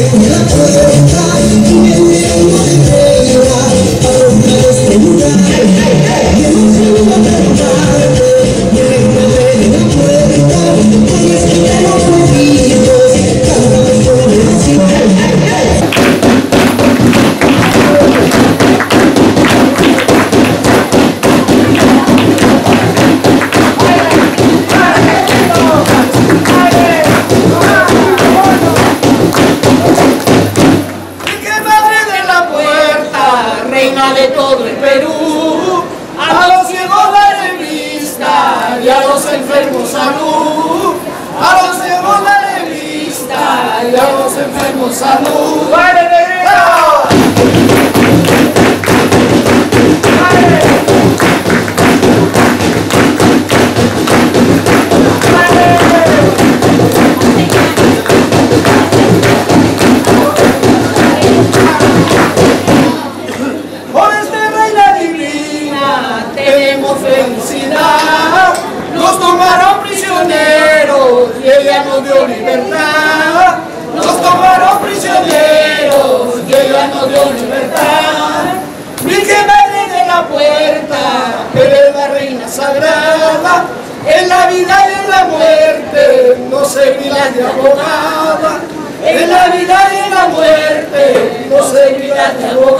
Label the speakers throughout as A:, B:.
A: Yeah. yeah.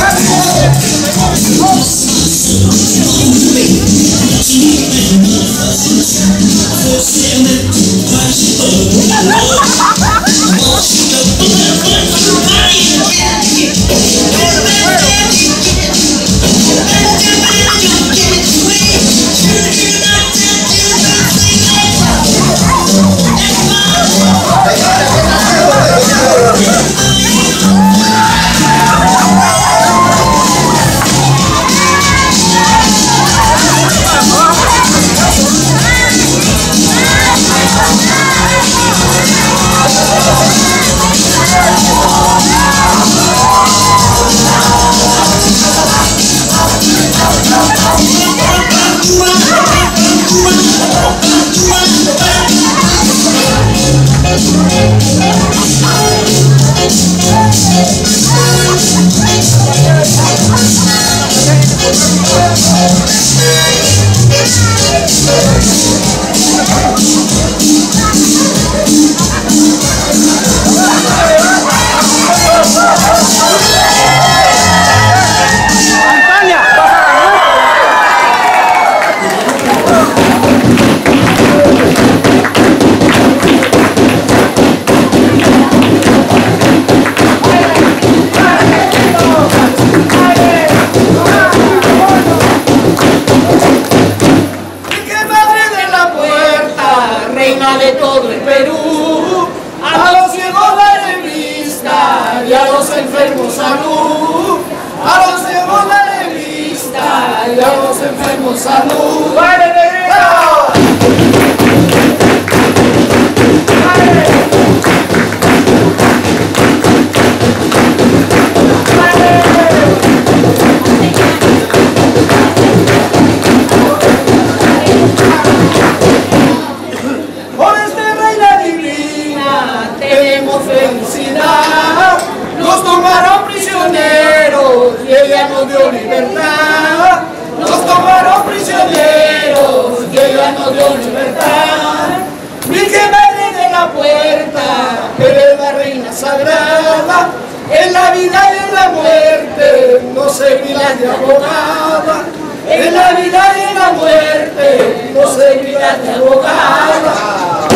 A: I'm Yes. en la vida y en la muerte no servirás de abogada, en la vida y en la muerte no servirás de abogada.